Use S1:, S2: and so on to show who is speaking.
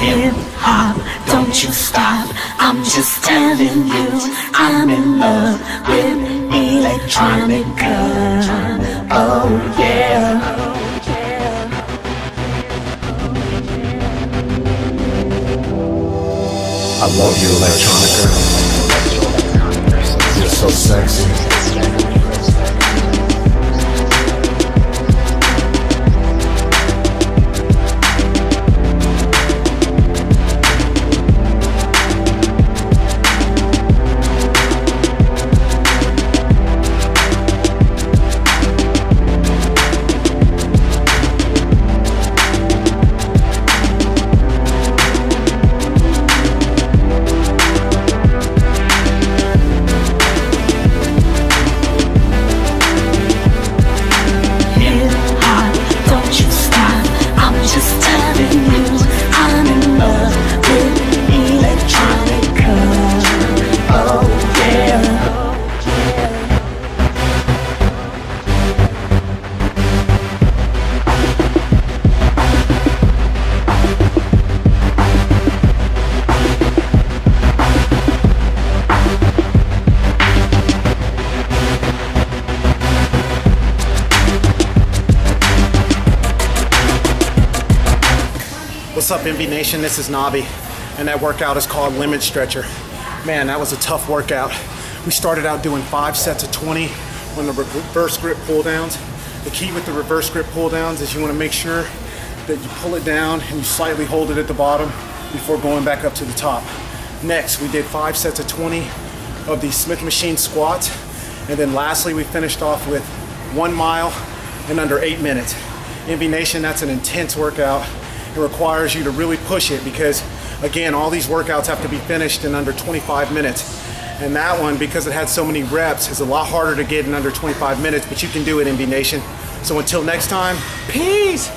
S1: Hip hop, don't you stop. I'm just telling you, I'm in love with electronica. Oh yeah. Oh yeah.
S2: I love you, electronica. You're so sexy.
S3: What's up, NV Nation? This is Nav-Vii, and that workout is called Limit Stretcher. Man, that was a tough workout. We started out doing five sets of 20 on the reverse grip pull downs. The key with the reverse grip pull downs is you want to make sure that you pull it down and you slightly hold it at the bottom before going back up to the top. Next, we did five sets of 20 of the Smith machine squats. And then lastly, we finished off with one mile in under eight minutes. NV Nation, that's an intense workout. It requires you to really push it because, again, all these workouts have to be finished in under 25 minutes. And that one, because it had so many reps, is a lot harder to get in under 25 minutes, but you can do it, NV Nation. So until next time, peace!